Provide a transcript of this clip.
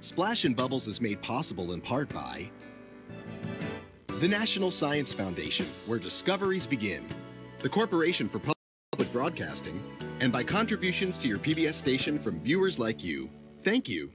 Splash and Bubbles is made possible in part by the National Science Foundation, where discoveries begin, the Corporation for Public Broadcasting, and by contributions to your PBS station from viewers like you. Thank you.